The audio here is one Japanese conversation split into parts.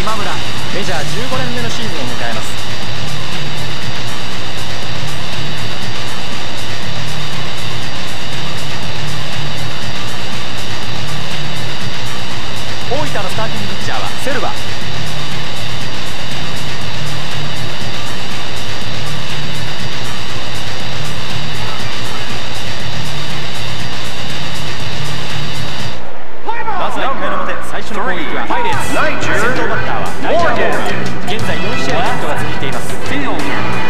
今村メジャー15年目のシーズンを迎えます。大分のスターティングピッチャーはセルバ。まずは1回の表最初の攻撃は。先頭バッターはナイジャーボール。現在4試合ヒットが続いています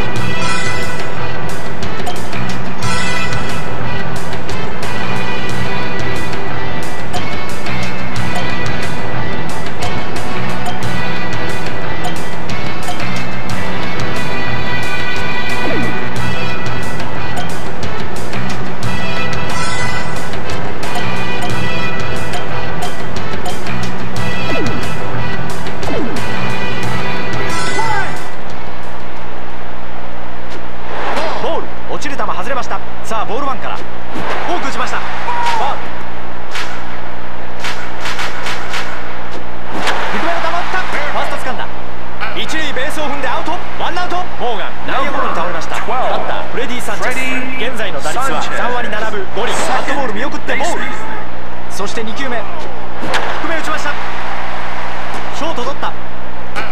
率は3割7分5厘カットボール見送ってボールそして2球目。低め打ちましたショート取った。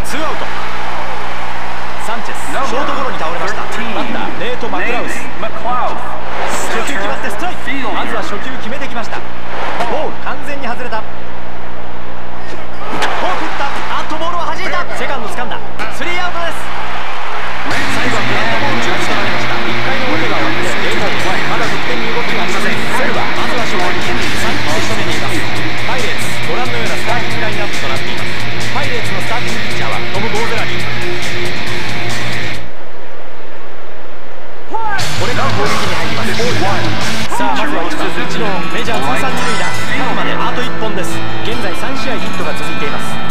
ツーアウト。サンチェス。ショートゴロに倒れました。バッターレート・マクラウス。初球決まってストライクまずは初球決めてきました。ボール完全に外れたメジャー通算二塁打今まであと1本です。現在3試合ヒットが続いています。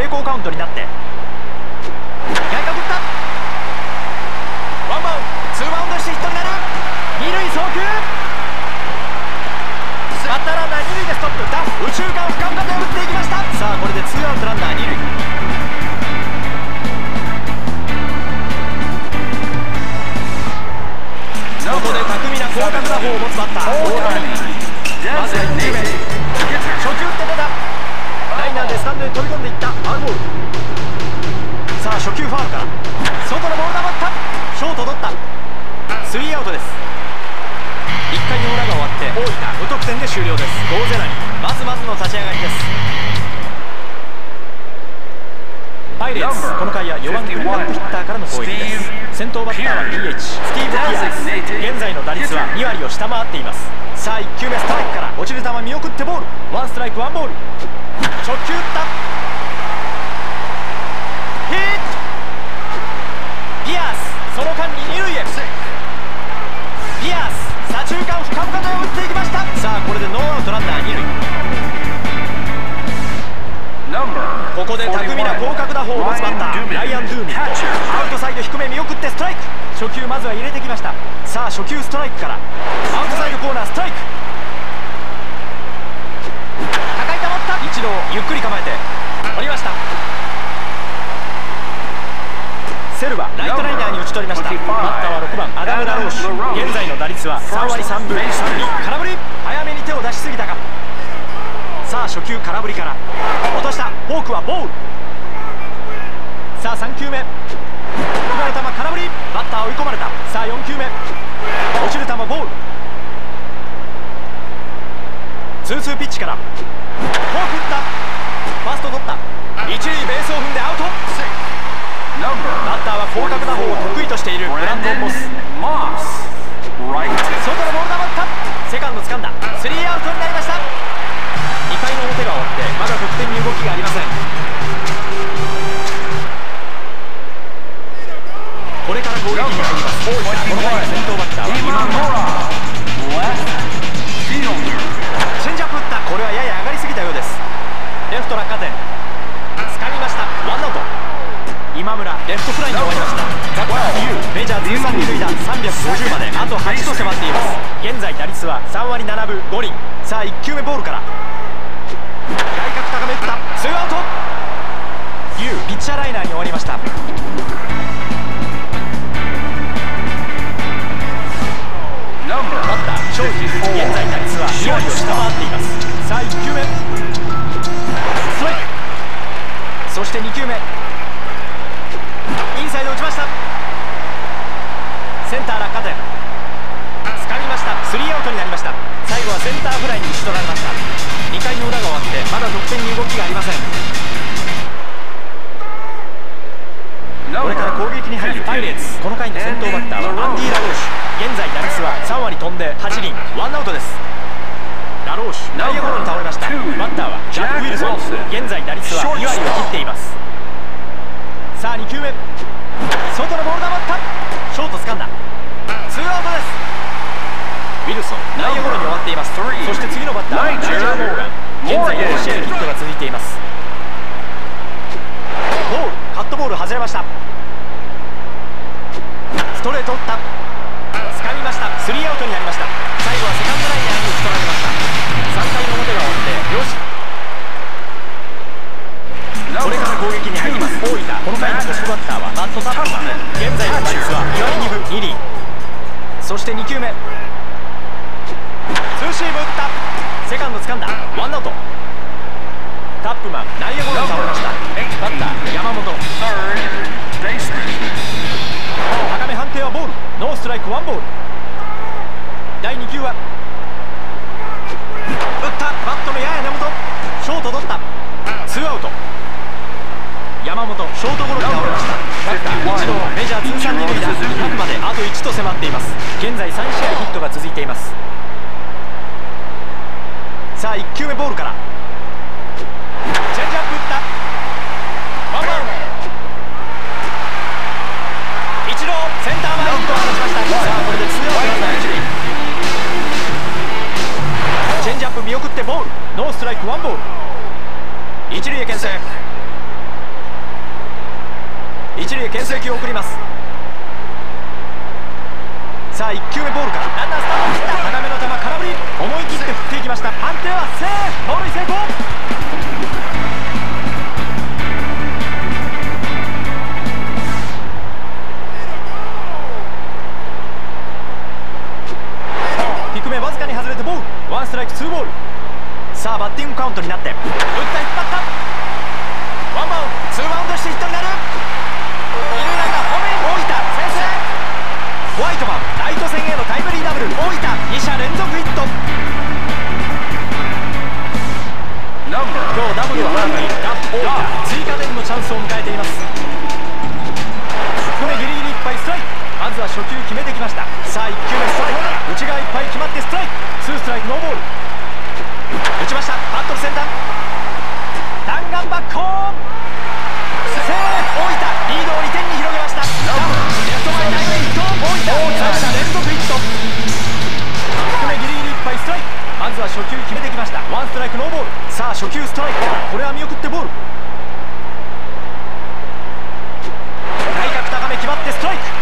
さあ平行カウントになって。外角打った。ワンバウンド。ツーバウンドしてヒットになる二塁送球。バッターランナー二塁でストップ。ダ右中間深々で打っていきました。さあこれでツーアウトランナー二塁。ここで巧みな広角打法を持つバッター。大谷まずはタンドに飛び込んでいった。ファウルボール。さあ初球ファウルから。外のボールがった。ショート取った。スリーアウトです。1回の裏が終わって大分無得点で終了です。5ゼラに。まずまずの立ち上がりです。パイレーツ。この回は4番クリーンアップヒッターからの攻撃です。先頭バッターは DH スティーブ・ピアース現在の打率は2割を下回っています。さあ1球目ストライクから。落ちる球見送ってボール。ワンストライクワンボール初球まずは入れてきました。さあ初球ストライクから。アウトサイドコーナーストライク。高い球った。一郎ゆっくり構えて取りました。セルバライトライナーに打ち取りました。バッターは6番アダム・ラローシュ。現在の打率は3割3分3厘。空振り。早めに手を出しすぎたか。さあ初球空振りから。落とした。フォークはボール。さあ3球目。今の球空振りバッター追い込まれた。さあ4球目。落ちる球ボール。ツーツーピッチから。フォーク打った。ファースト取った。一塁ベースを踏んでアウト。バッターは広角打法を得意としているブランドン・モス。ジャー通算二塁打350まであと8と迫っています。現在打率は3割7分5厘。さあ1球目ボールから。外角高め打った。ツーアウト。龍ピッチャーライナーに終わりました。3割飛んで8厘ワンアウトです。ラローシュ。内野ゴロに倒れました。バッターはジャック・ウィルソン。現在打率は2割を切っています。さあ2球目。外のボール球った。ショート掴んだ。ツーアウトです。ウィルソン内野ゴロに終わっています。そして次のバッターはナイジャー・モーガン。現在4試合ヒットが続いています。ボールカットボール外れました。ストレート打ったターはマット・タップマン現在の打率は2割2分2厘そして2球目ツーシーム打ったセカンド掴んだワンアウトタップマン内野ゴロに倒れましたバッター山本高め判定はボールノーストライクワンボールバッター一郎メジャー通算二塁打100まであと1と迫っています。現在3試合ヒットが続いています。さあ1球目ボールから。チェンジアップ打った。ワンバウンド。一郎センター前ヒットを放ちました。さあこれでツーアウトランナー一塁。チェンジアップ見送ってボール。ノーストライクワンボール。一塁へ牽制一塁へ牽制球を送ります。さあ1球目ボールから。ランナースタート切った。高めの球空振り。思い切って振っていきました。判定はセーフ。盗塁成功。低めわずかに外れてボール。ワンストライクツーボール。さあバッティングカウントになって。打った引っ張った。ワンバウンド。ツーバウンドしてヒットになるダブルを放っているダ大分追加点のチャンスを迎えています。低めギリギリいっぱいストライク。まずは初球決めてきました。さあ1球目ストライク。内側いっぱい決まってストライクツーストライクノーボール。打ちました。バットの先端。弾丸バックホーム。セーフ。大分。リードを2点に広げました。ダブルレフト前タイムリーヒット大分。まずは初球決めてきました。ワンストライクノーボール。さあ初球ストライクこれは見送ってボール。内角高め決まってストライク。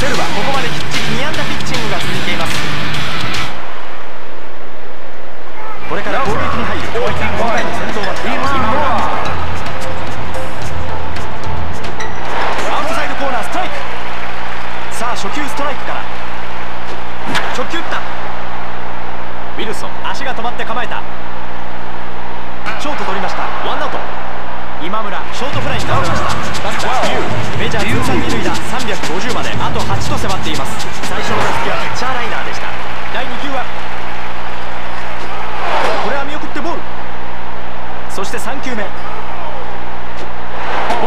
セルバここまできっちり2安打ピッチングが続いています。これから攻撃に入る大分今回の先頭バッターは今村アウトサイドコーナーストライク。さあ初球ストライクから。直球打った。ウィルソン足が止まって構えた。ショート取りました。今村ショートフライに倒れました。バッターメジャー通算二塁打350まであと8と迫っています。最初の打席はピッチャーライナーでした。第2球は。これは見送ってボール。そして3球目。ボ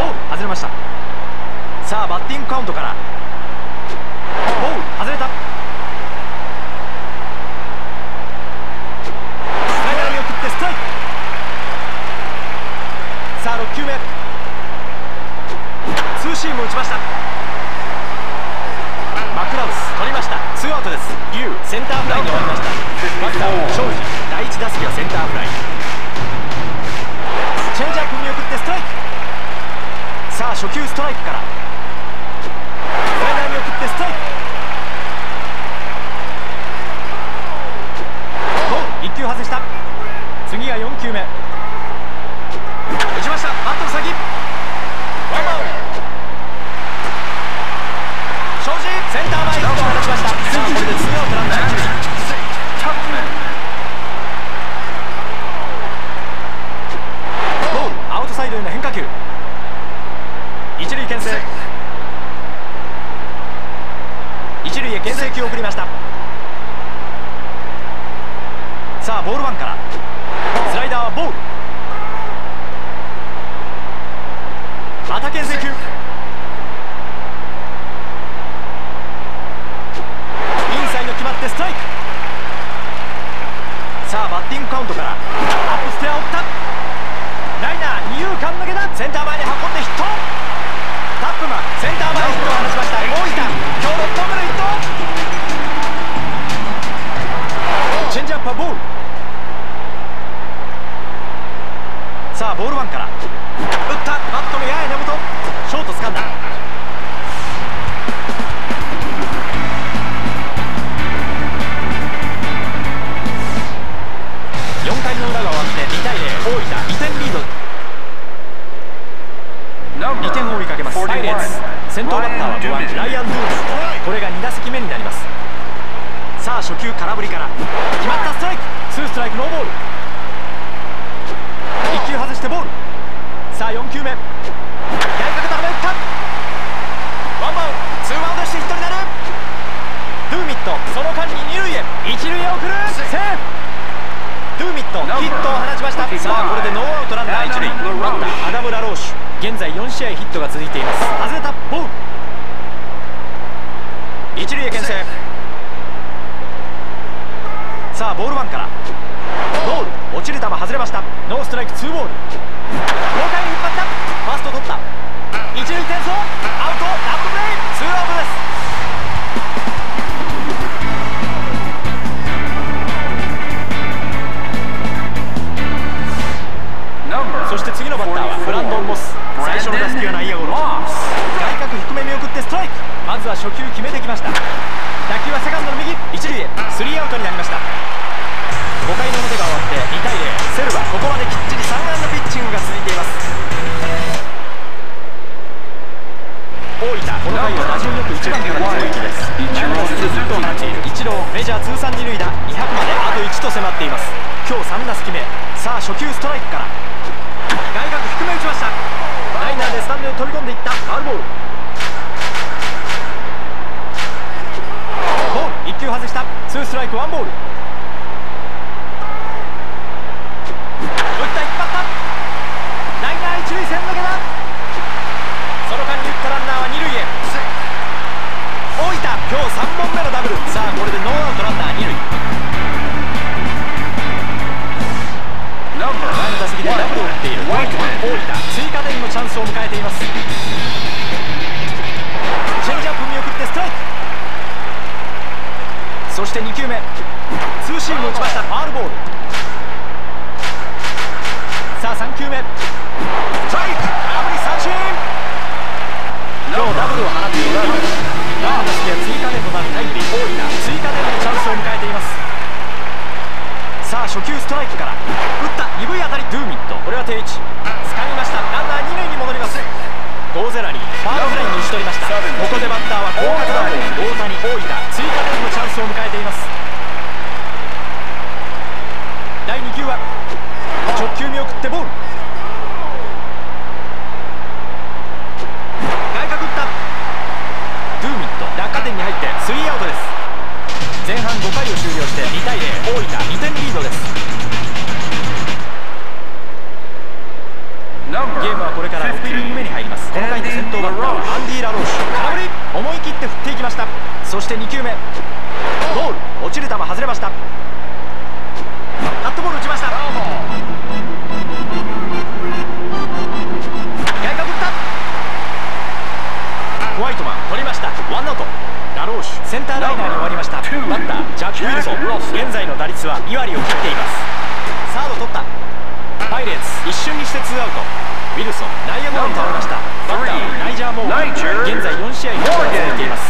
ール外れました。さあバッティングカウントから。ボール外れた。ボールワンから。頭バッターは5番ライアン・ドゥーンこれが2打席目になります。さあ初球空振りから。決まった。ストライク。ツーストライクノーボール。1球外してボール。さあ4球目。やりかけたの打った。ワンバウンツーバウンドしてヒットになる。ドゥーミット。その間に二塁へ。一塁へ送る。セーフ。ドゥーミット。ヒットを放ちました。さあこれでノーアウトランナー一塁。バッターアダム・ラローシュ。現在4試合ヒットが続いています。外れた。ボール一塁へ牽制。さあボールワンから。ボール。落ちる球外れました。ノーストライクツーボール。豪快に引っ張った。ファースト取った。一塁転送。っている。大分追加点のチャンスを迎えています。チェンジアップ見送ってストライク。そして2球目。ツーシームを打ちました。ファールボール。さあ3球目。ストライク。空振り三振。今日ダブルを放っているラーナスキは追加点となるタイムリー大分追加点のチャンスを迎えています。さあ初球ストライクから。回を終了して2対0大分2点リードです。ゲームはこれから6イニング目に入ります。この回で先頭バッターアンディ・ラローシュ。空振り思い切って振っていきました。そして2球目。ボール。落ちる球外れました。カットボール打ちました。外角打った。ホワイトマン取りました。ワンアウト。センターライナーに終わりました。バッタージャック・ウィルソン。現在の打率は2割を切っています。サード取った。パイレーツ一瞬にしてツーアウト。ウィルソン内野ゴロに倒れました。バッターはナイジャー・モーガン現在4試合に続いています。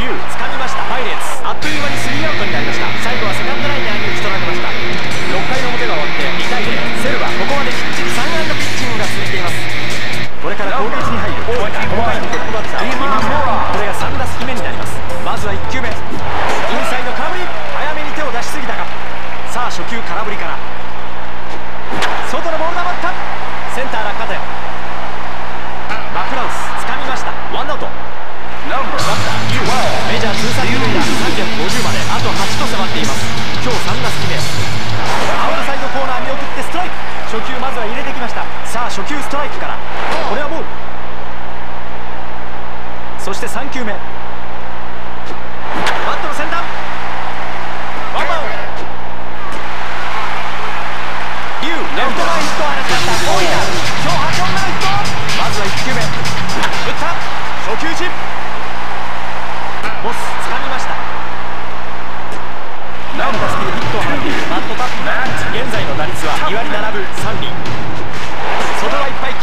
リュウ掴みました。パイレーツ。あっという間にスリーアウトになりました。最後はセカンドライナーに打ち取られました。6回の表が終わって2対0セルはここまできっちり3安打ピッチングが続いています。これから攻撃に入る。この回のトップバッター球空振りから。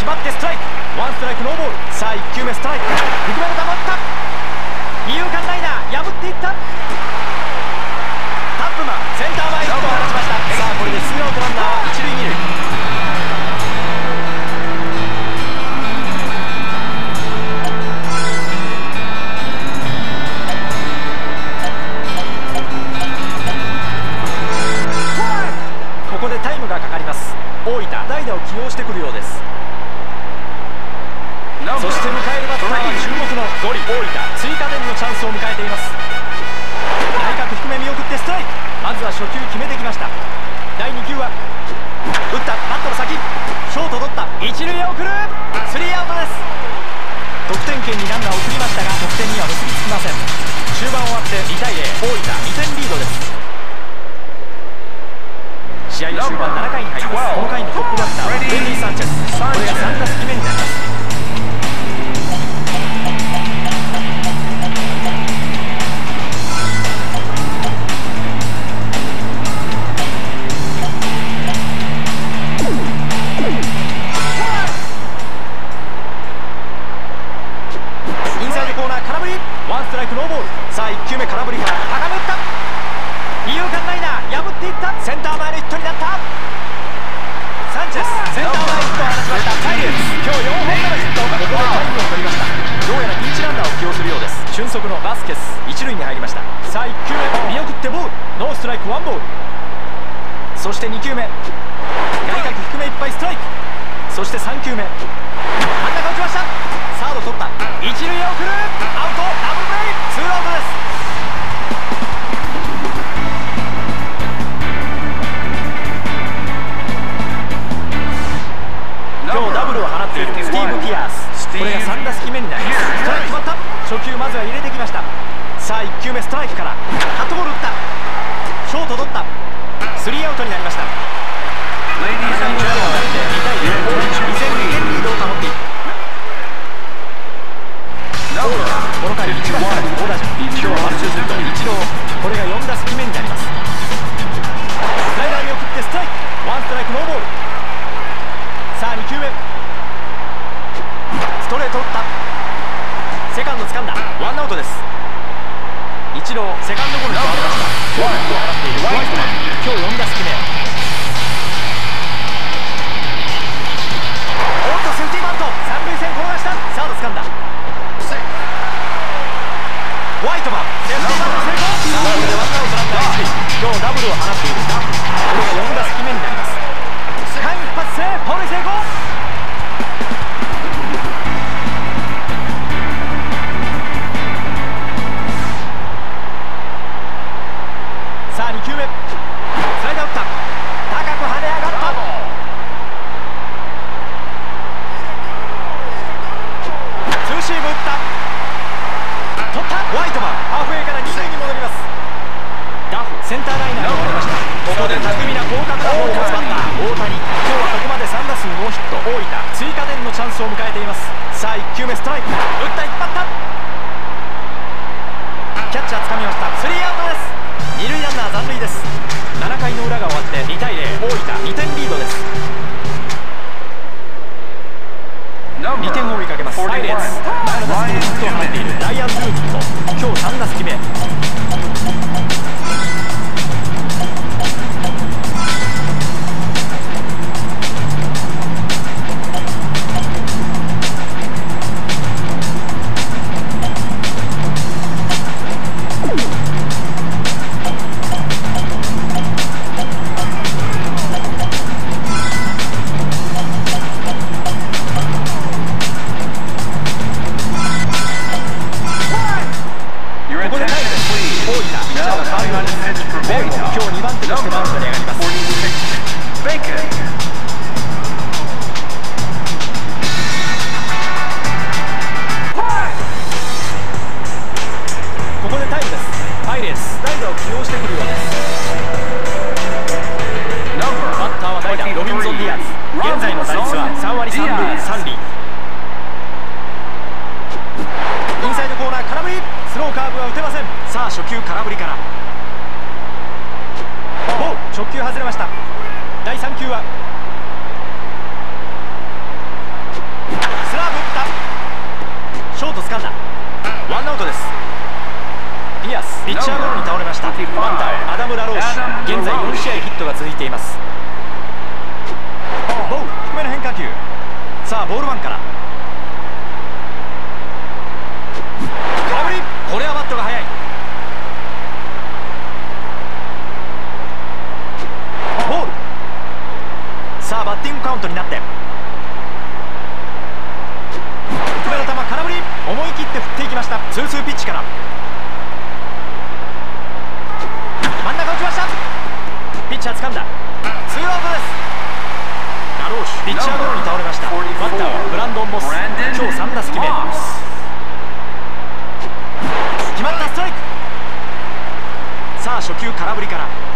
っぱい決まってストライク。ワンストライクノーボール。さあ1球目ストライク。低めの球試合は終盤7回に入ります。この回のトップバッターはー・サンチェス。これが3打席目になりますワンストライクノーボール。さあ1球目空振りから高めセンター前のヒットになった。サンチェス。センター前ヒットを放ちました。カイリウス。今日4本目のヒットをかけでタイムを取りました。どうやらピンチランナーを起用するようです。俊足のバスケス。一塁に入りました。さあ1球目。見送ってボール。ノーストライクワンボール。そして2球目。外角低めいっぱいストライク。そして3球目。真ん中落ちました。サード取った。一塁へ送る。ダブルを放っている。2点を追いかけます。パイレーツストをているライアン・ルーキーと今日3打席目。掴んだ。ツーアウトですナローシュ。ピッチャーゴロに倒れました。バッターはブランドン・ボス。今日3打席目。決まったストライク。さあ初球空振りから。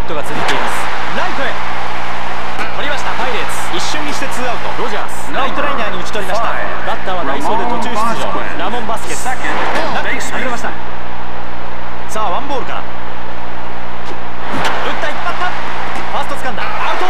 ヒットが続いています。ライトへ。取りましたパイレーツ。一瞬にしてツーアウト。ロジャース。ライトライナーに打ち取りました。バッターはダイソーで途中出場。ラモン・バスケス。ラックれましたさあワンボールから。打った引発。ファースト掴んだ。アウト。